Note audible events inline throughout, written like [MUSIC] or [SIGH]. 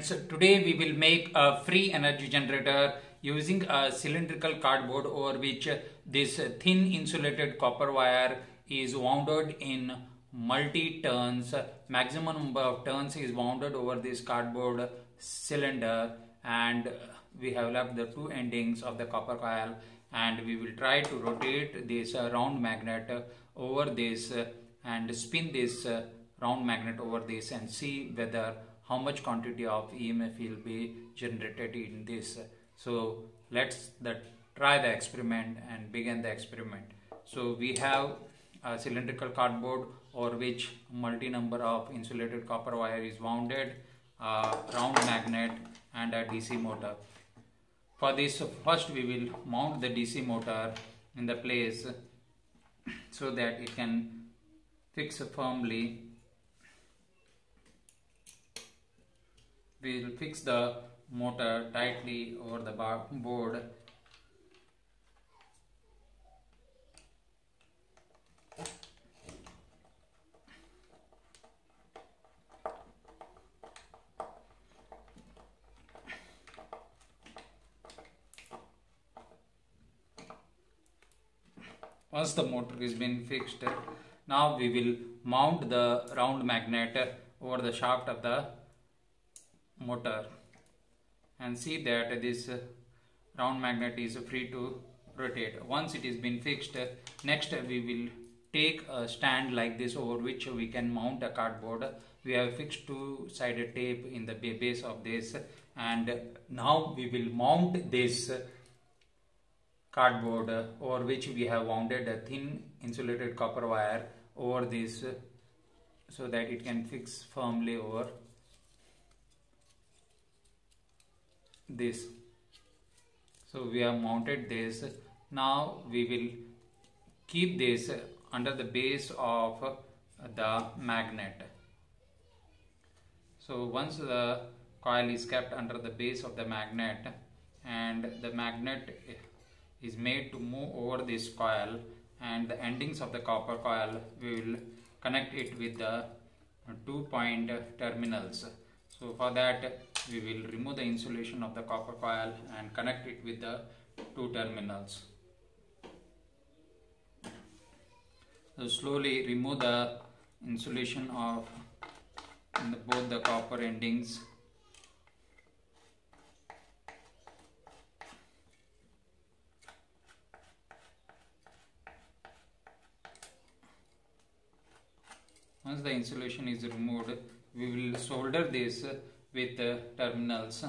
friends, today we will make a free energy generator using a cylindrical cardboard over which this thin insulated copper wire is wounded in multi turns. Maximum number of turns is wounded over this cardboard cylinder and we have left the two endings of the copper coil and we will try to rotate this round magnet over this and spin this round magnet over this and see whether how much quantity of EMF will be generated in this. So let's the, try the experiment and begin the experiment. So we have a cylindrical cardboard over which multi number of insulated copper wire is wounded, a round magnet and a DC motor. For this first we will mount the DC motor in the place so that it can fix firmly we will fix the motor tightly over the board. Once the motor is been fixed now we will mount the round magnet over the shaft of the motor and see that this round magnet is free to rotate. Once it is been fixed next we will take a stand like this over which we can mount a cardboard. We have fixed two sided tape in the base of this and now we will mount this cardboard over which we have wounded a thin insulated copper wire over this so that it can fix firmly over this. So we have mounted this. Now we will keep this under the base of the magnet. So once the coil is kept under the base of the magnet and the magnet is made to move over this coil and the endings of the copper coil we will connect it with the two point terminals so for that we will remove the insulation of the copper coil and connect it with the two terminals. So slowly remove the insulation of the, both the copper endings Once the insulation is removed, we will solder this with the terminals.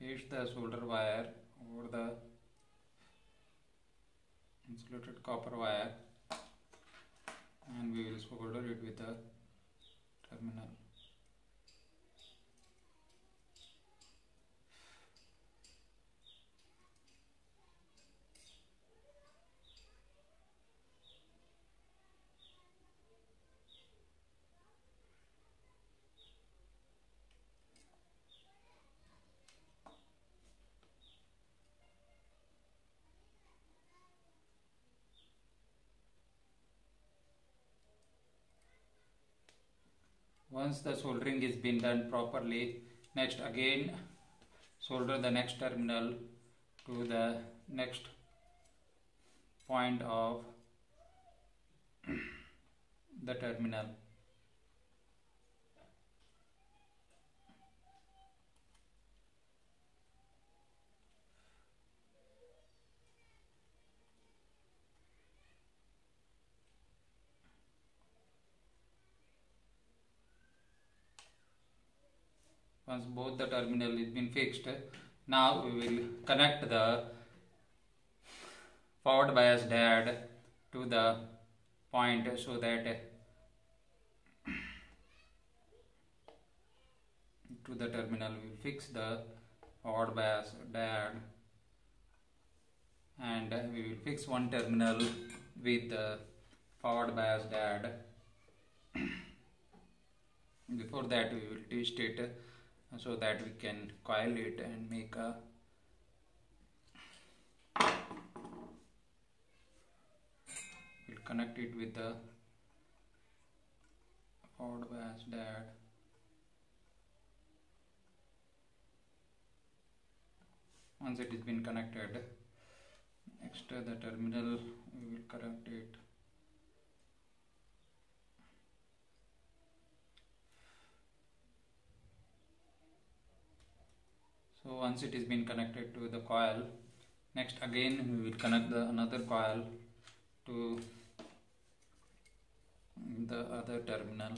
Paste the solder wire over the insulated copper wire and we will solder it with the terminal once the soldering is been done properly next again solder the next terminal to the next point of [CLEARS THROAT] the terminal once both the terminal is been fixed now we will connect the forward bias diode to the point so that to the terminal we fix the forward bias diode. And we will fix one terminal with the forward bias diode. [COUGHS] Before that we will twist it so that we can coil it and make a we'll connect it with the forward bias diode once it has been connected next the terminal we will connect it so once it is been connected to the coil next again we will connect the another coil to the other terminal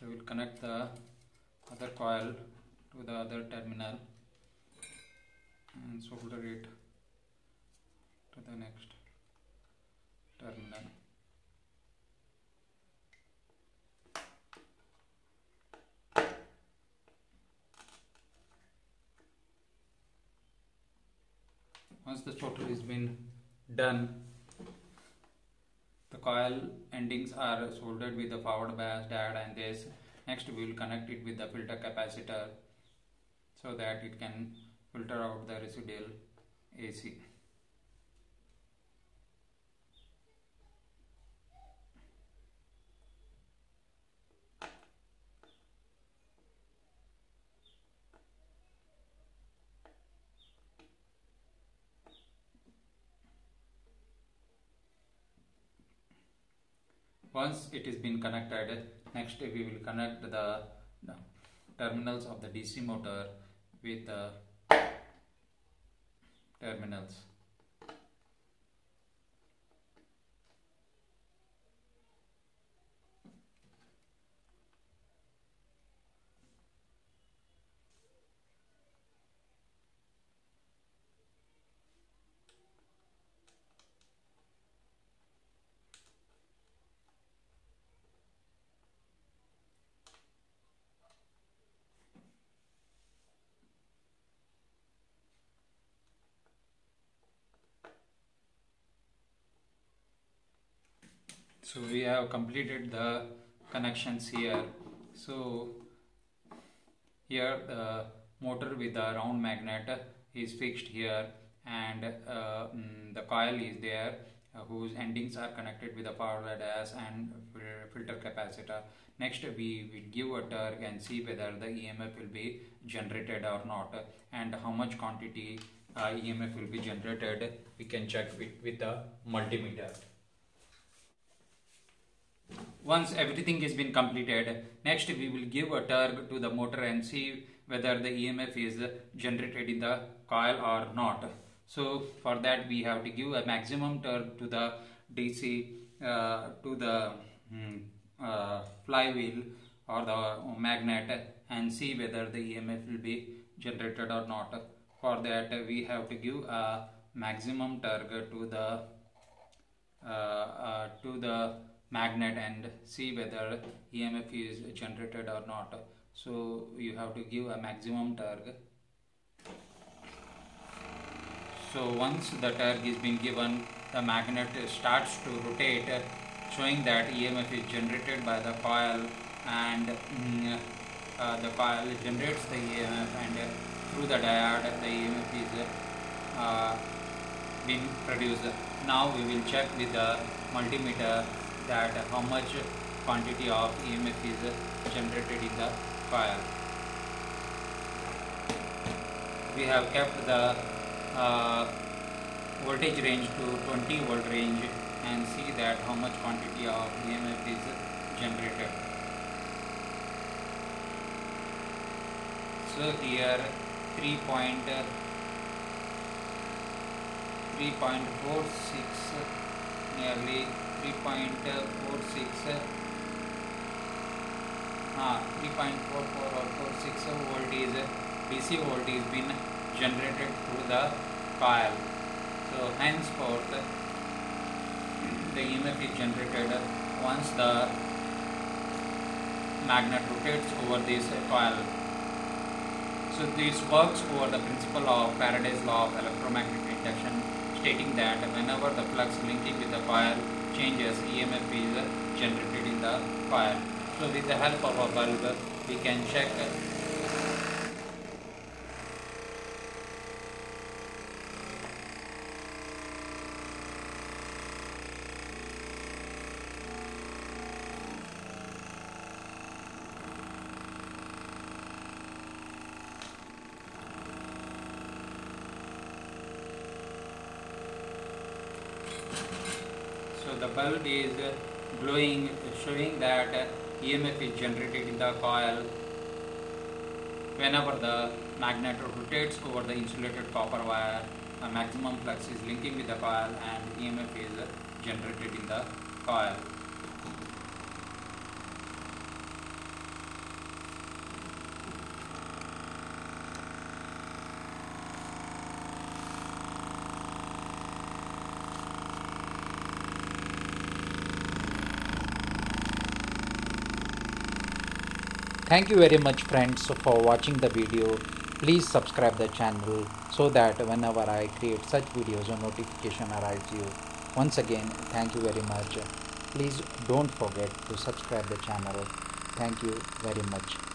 so we'll connect the other coil to the other terminal and solder it to the next terminal. Once the solder has been done coil endings are soldered with the forward bias diode and this next we will connect it with the filter capacitor so that it can filter out the residual AC. Once it is been connected next we will connect the, the terminals of the DC motor with the terminals so we have completed the connections here. So here the motor with the round magnet is fixed here and uh, mm, the coil is there uh, whose endings are connected with the power bias and filter capacitor. Next we will give a turk and see whether the EMF will be generated or not. And how much quantity uh, EMF will be generated we can check with, with the multimeter once everything has been completed, next we will give a turg to the motor and see whether the EMF is generated in the coil or not. So for that we have to give a maximum turg to the DC uh, to the um, uh, flywheel or the magnet and see whether the EMF will be generated or not. For that we have to give a maximum turg to the uh, uh to the magnet and see whether EMF is generated or not. So you have to give a maximum turg. So once the turg is being given, the magnet starts to rotate showing that EMF is generated by the coil and mm, uh, the coil generates the EMF and uh, through the diode the EMF is uh, being produced. Now we will check with the multimeter that how much quantity of EMF is generated in the coil. We have kept the uh, voltage range to 20 volt range and see that how much quantity of EMF is generated. So here 3. 3.46 nearly 3.46 uh, 3.44 or 46 volt is DC voltage been generated through the coil. So henceforth the EMF is generated once the magnet rotates over this coil. So this works over the principle of Faraday's law of electromagnetic induction stating that whenever the flux linking with the coil changes EMF is generated in the coil. So with the help of a bulb we can check Bulb is glowing showing that EMF is generated in the coil whenever the magnet rotates over the insulated copper wire a maximum flux is linking with the coil and EMF is generated in the coil. Thank you very much friends for watching the video. Please subscribe the channel so that whenever I create such videos a notification arrives you. Once again thank you very much. Please don't forget to subscribe the channel. Thank you very much.